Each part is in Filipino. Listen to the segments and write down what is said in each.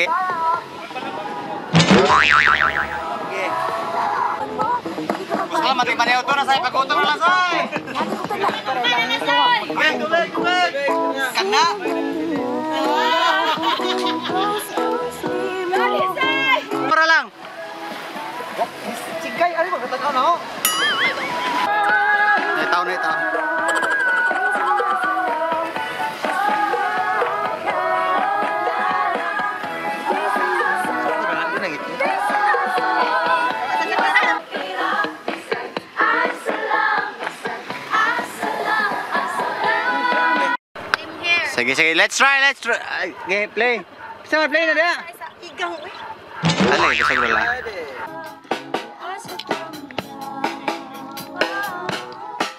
Okay. Basta mati pareho to na say pagutong na lang say. Okay, tubig, tubig. Kana. Para lang. Sigay, ano magkatanaw na ho? Itaw na itaw. Sige, sige. Let's try, let's try. Ah, okay, play. Bisa play na dia. Sa igang, eh. Ano, gusto ko lang.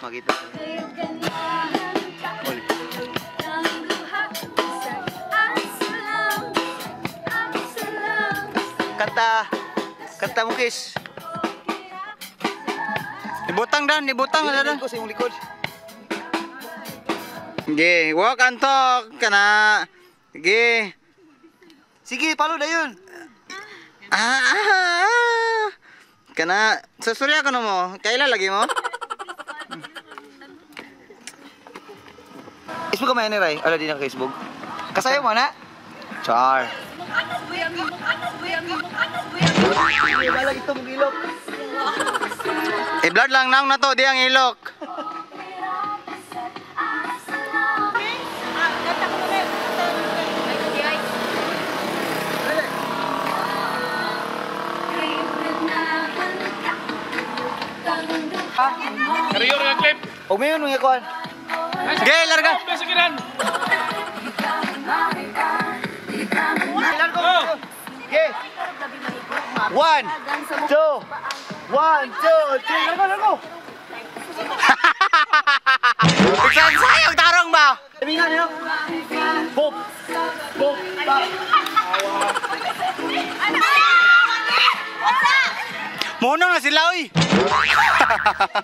Magito. Kata, kata mukis. Ibutang dan, ibutang ada dan. Ikos yung likod. Sige, walk and talk kana. Sige. Sige, palo na yun. Ah, ah, ah. Kana, sa surya ka na mo. Kailan lagi mo? Facebook ka man ni Ray. Ala din ang Facebook. Kasayo mo na. Char. Wala ilok. I-blood lang nang na to, di ang ilok. Kariyo nga clip. Huwag mo yun, mga kuhan. Sige, larga. Ilan ko? Okay. One, two, one, two, three. Largo, largo. Iksan sayang tarong ba? Tamingan niyo. Boop. Boop. Bop. Munang na sila, uy. ハハハハ!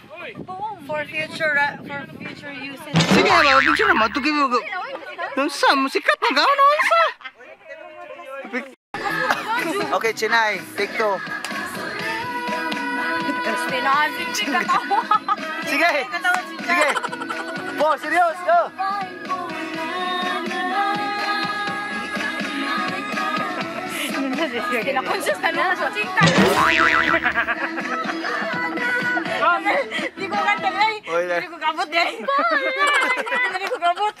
For future, uh, for future uses. Sige, ba, picture na mo. Tugi mo. Nung sa, musikat na gawin naman sa. Okay, Chinay. Take two. Tinahansin si katawa. Sige. Sige. Four, serious. Go. Kinakonsist na na sa chingka. Oy, Di ko kabot ay. Di ko kabot.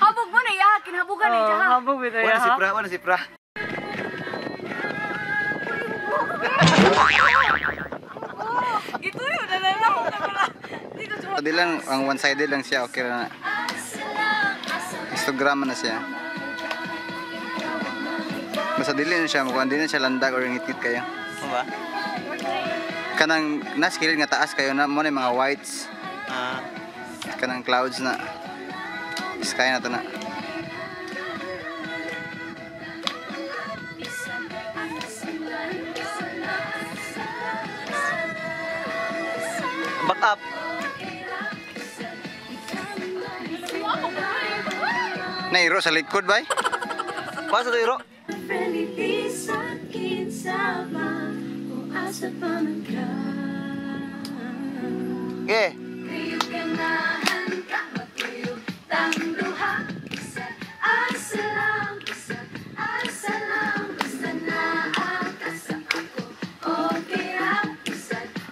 Habog mo na ya, kinabugan eh. Tsaka. Habog mo Wala si Pra, wala si Pra. Ito yun, na pala. Di ko Pwede lang, ang one-sided lang siya. Okay na. Instagram na siya. Basta dili na siya, mukhang di na siya landag or ngit-ngit kayo. Ano ba? Kanang nas kilid nga taas kayo na mo na mga whites. Ah. Kanang clouds na. Sky na to na. Back up. Nairo sa likod ba? Pasa to iro. Okay. Ole. Gi Oke.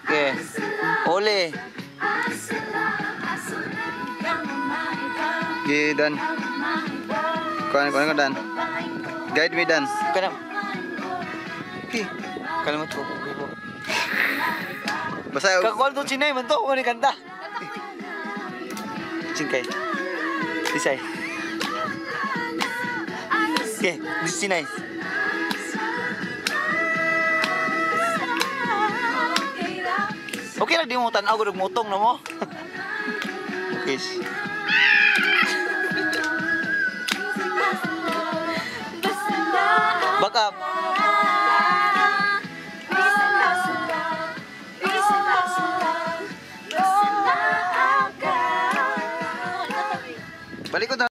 Oke. Oleh. Oke dan kawan kawan dan guide me dan. Kena. Oke. Kalimat cukup. Basta Kakuan to Chinay man to ko ni kanta. Cingkay. Disay. Okay, this Chinay. Okay lang di mo tanaw ko mutong na mo. okay. Back up. Balik ko Dan.